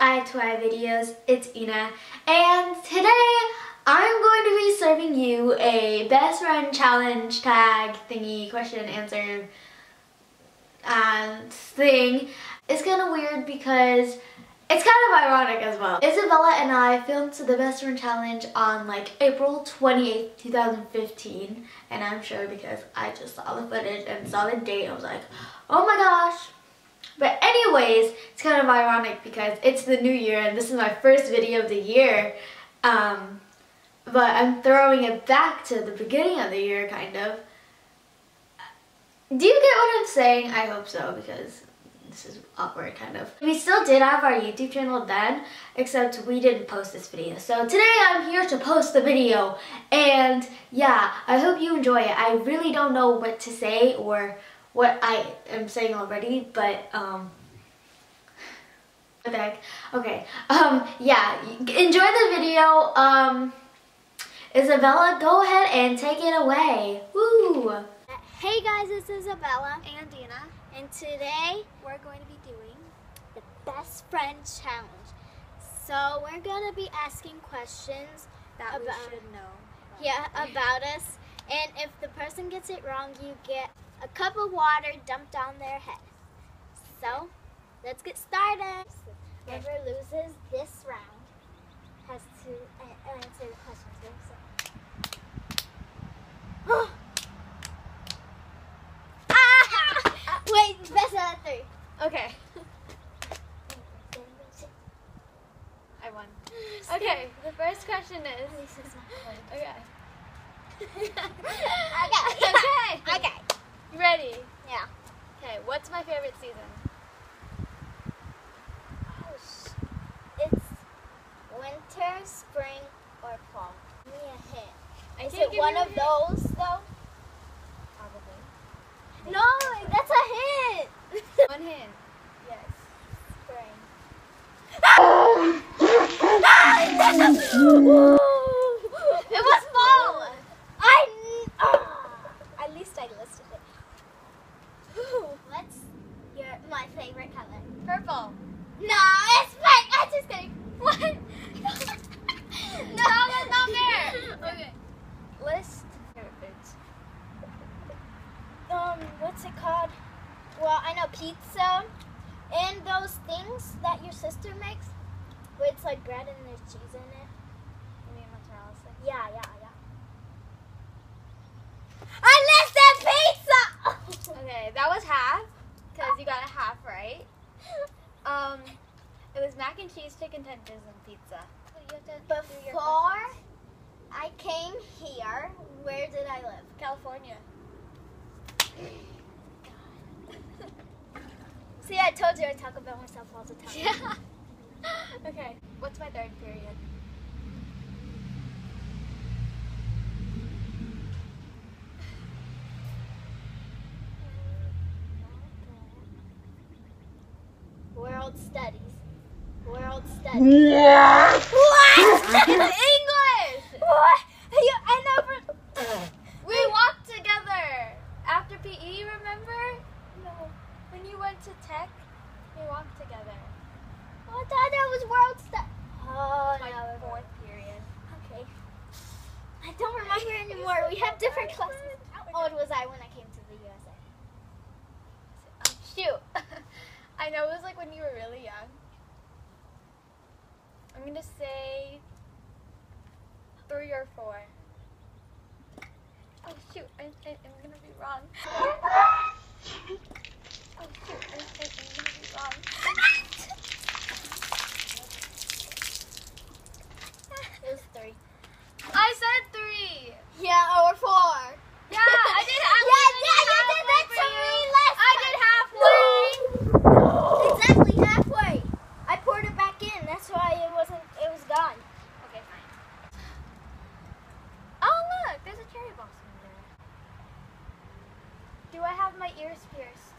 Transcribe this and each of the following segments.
back to my videos. It's Yna and today I'm going to be serving you a best friend challenge tag thingy question answer and thing. It's kind of weird because it's kind of ironic as well. Isabella and I filmed the best friend challenge on like April 28th, 2015 and I'm sure because I just saw the footage and saw the date I was like, oh my gosh, but anyways, it's kind of ironic because it's the new year and this is my first video of the year. Um, but I'm throwing it back to the beginning of the year, kind of. Do you get what I'm saying? I hope so because this is awkward, kind of. We still did have our YouTube channel then, except we didn't post this video. So today I'm here to post the video. And yeah, I hope you enjoy it. I really don't know what to say or what I am saying already, but um back. Okay. Um yeah, enjoy the video. Um Isabella, go ahead and take it away. Woo! Hey guys, it's Isabella, And Dina. and today we're going to be doing the best friend challenge. So we're going to be asking questions That About- we should know. yeah, about us, and if the person gets it wrong, you get a cup of water dumped on their head. So let's get started. Whoever loses this round has to answer the questions. So. ah! Wait, best out of three. Okay. I won. Okay, the first question is okay. Okay. okay. You ready? Yeah. Okay, what's my favorite season? Oh, It's winter, spring, or fall. Give me a hint. I Is it one of hint. those though? Probably. No, that's a hint. One hint. yes, spring. Ah, it was fall. I. kn- ah. At least I listed it. What's your my favorite color? Purple. No, it's pink. I'm just kidding. What? no, that's not fair. Okay. List. Favorite foods. Um, what's it called? Well, I know pizza and those things that your sister makes. Where it's like bread and there's cheese in it. You mean mozzarella sticks? Yeah, yeah, yeah. I listed pizza. Okay, that was half because you got a half right. Um, it was mac and cheese, chicken tenders, and pizza. You have to do your Before. I came here, where did I live? California. See, I told you I talk about myself all the time. Yeah. okay. What's my third period? World studies. World studies. what? In English. what? You, I never. Uh. We walked together after PE. Remember? No. When you went to tech, we walked together. Oh, I thought that was world studies. Oh, My no. fourth period. Okay. I don't remember anymore. We have different classes. How old oh, was I when I came to the USA? Oh, shoot. I know it was like when you were really young. I'm gonna say three or four. Oh shoot, I, I, I'm gonna be wrong. Oh shoot, I, I, I'm gonna be wrong. It was three. I said three. Yeah, or four. Yeah, I did. I yeah, was yeah, you did that to me last halfway for you. Exactly halfway. I poured it back in. That's why it wasn't. It was gone. Okay, fine. Oh look, there's a cherry blossom there. Do I have my ears pierced?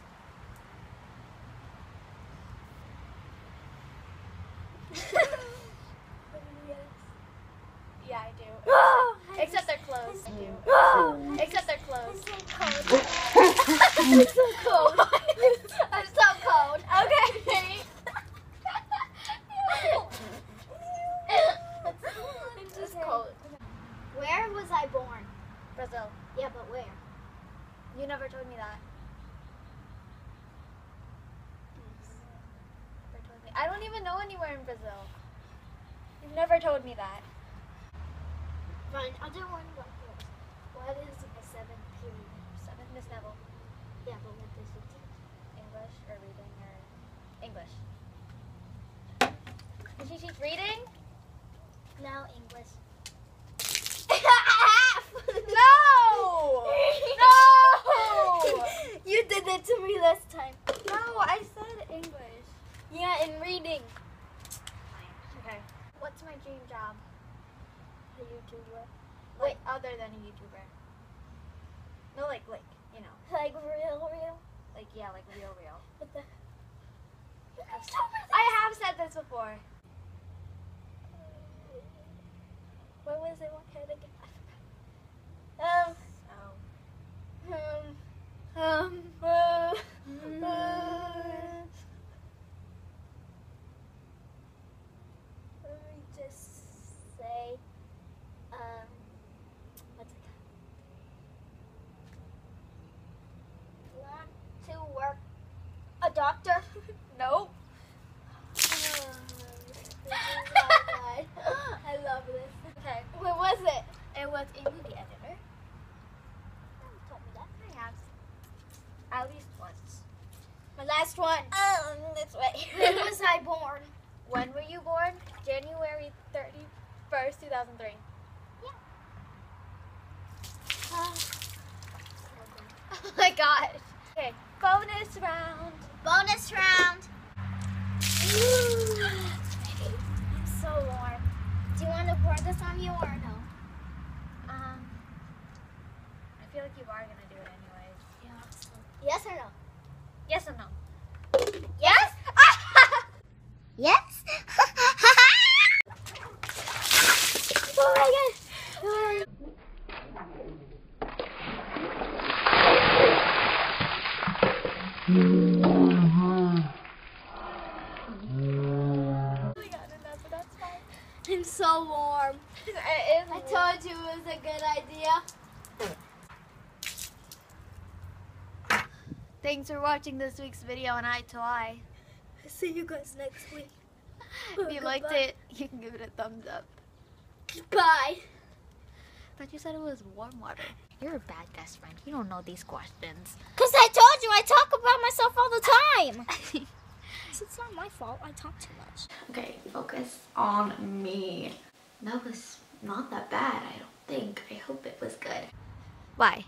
yeah, I do. Oh, Except they're closed. I do. Except they're closed. I'm so cold. I'm so cold. Okay. Know anywhere in Brazil. You've never told me that. Fine, I'll do one more. What is a seven period? Seven, Miss Neville. Yeah, but what does it do? English or reading or English. Did she teach reading? No, English. No! No! you did it to me last time. No, I said English. Yeah, in reading. Okay. What's my dream job? A YouTuber. Like other than a YouTuber. No, like like you know, Like real, real. like yeah, like real, real. What the? I have said this before. What was it? What kind of game? Um, So. um, um, uh, Mm. uh, let me just say, um, what's it called? Want to work a doctor? Nope. I love this. Okay. What was it? It was a movie editor. You told me that. I have. At least once. My last one. Um, this way. When was I born? When were you born? January 31st, 2003. Uh, Oh my gosh. Okay, bonus round. bonus round. I'm so warm. Do you want to pour this on you or no? Um, I feel like you are gonna do it anyways. Yes or no? Yes or no? Yes. yes. oh my god. Oh my god, enough, but that's fine. I'm so warm. It I told you it was a good idea. Thanks for watching this week's video on Eye to Eye. See you guys next week. If you oh, liked it, you can give it a thumbs up. Bye. Thought you said it was warm water. You're a bad best friend. You don't know these questions. Cause I told you I talk about myself all the time. it's not my fault. I talk too much. Okay, focus on me. That was not that bad, I don't think. I hope it was good. Why?